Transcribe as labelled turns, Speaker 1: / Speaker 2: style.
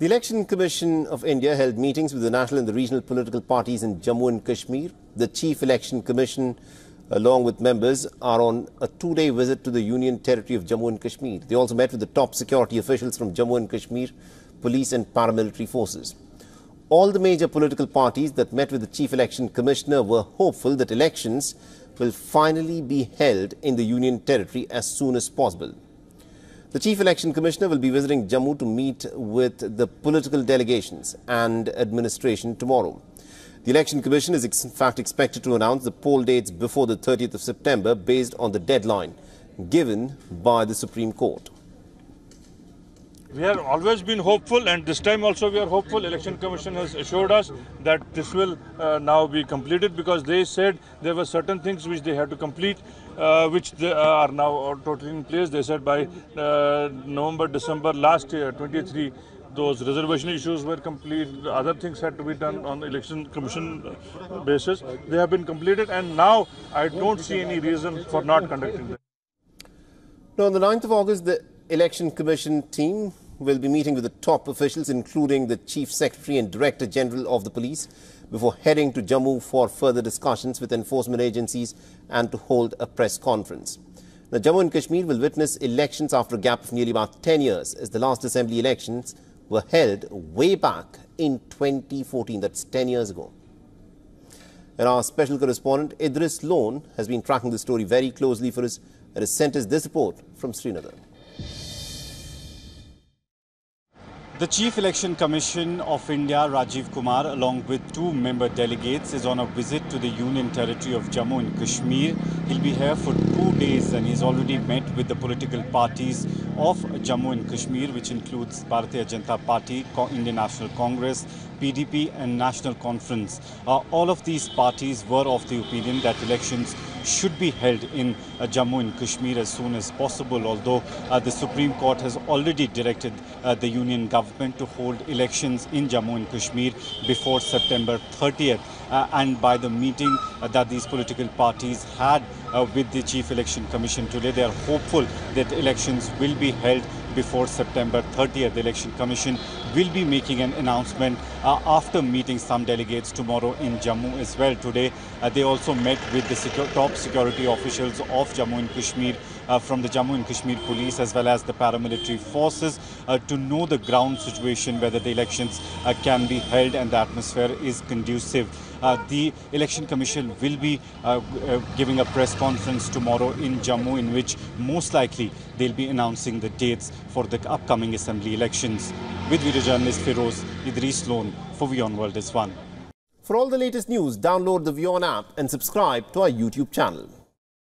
Speaker 1: The Election Commission of India held meetings with the national and the regional political parties in Jammu and Kashmir. The Chief Election Commission, along with members, are on a two-day visit to the Union Territory of Jammu and Kashmir. They also met with the top security officials from Jammu and Kashmir, police and paramilitary forces. All the major political parties that met with the Chief Election Commissioner were hopeful that elections will finally be held in the Union Territory as soon as possible. The Chief Election Commissioner will be visiting Jammu to meet with the political delegations and administration tomorrow. The Election Commission is in fact expected to announce the poll dates before the 30th of September based on the deadline given by the Supreme Court.
Speaker 2: We have always been hopeful and this time also we are hopeful. Election Commission has assured us that this will uh, now be completed because they said there were certain things which they had to complete uh, which they are now totally in place. They said by uh, November, December last year, 23, those reservation issues were complete. Other things had to be done on the election commission basis. They have been completed and now I don't see any reason for not conducting them.
Speaker 1: Now, on the 9th of August, the Election Commission team will be meeting with the top officials, including the Chief Secretary and Director General of the Police, before heading to Jammu for further discussions with enforcement agencies and to hold a press conference. Now, Jammu and Kashmir will witness elections after a gap of nearly about 10 years, as the last assembly elections were held way back in 2014. That's 10 years ago. And our special correspondent Idris Lone has been tracking the story very closely for us and has sent us this report from Srinagar.
Speaker 3: The Chief Election Commission of India, Rajiv Kumar, along with two member delegates, is on a visit to the Union Territory of Jammu and Kashmir. He'll be here for two days and he's already met with the political parties of Jammu and Kashmir, which includes Bharatiya Janata Party, Indian National Congress, PDP and National Conference. Uh, all of these parties were of the opinion that elections should be held in uh, Jammu and Kashmir as soon as possible, although uh, the Supreme Court has already directed uh, the union government to hold elections in Jammu and Kashmir before September 30th. Uh, and by the meeting uh, that these political parties had with the Chief Election Commission today, they are hopeful that elections will be held before September 30th. The Election Commission will be making an announcement uh, after meeting some delegates tomorrow in Jammu as well. Today, uh, they also met with the secu top security officials of Jammu and Kashmir uh, from the Jammu and Kashmir police as well as the paramilitary forces uh, to know the ground situation, whether the elections uh, can be held and the atmosphere is conducive. Uh, the Election Commission will be uh, uh, giving a press conference tomorrow in Jammu in which most likely they'll be announcing the dates for the upcoming assembly elections. With video journalist Feroz Idris Lone for WION World is One.
Speaker 1: For all the latest news, download the WION app and subscribe to our YouTube channel.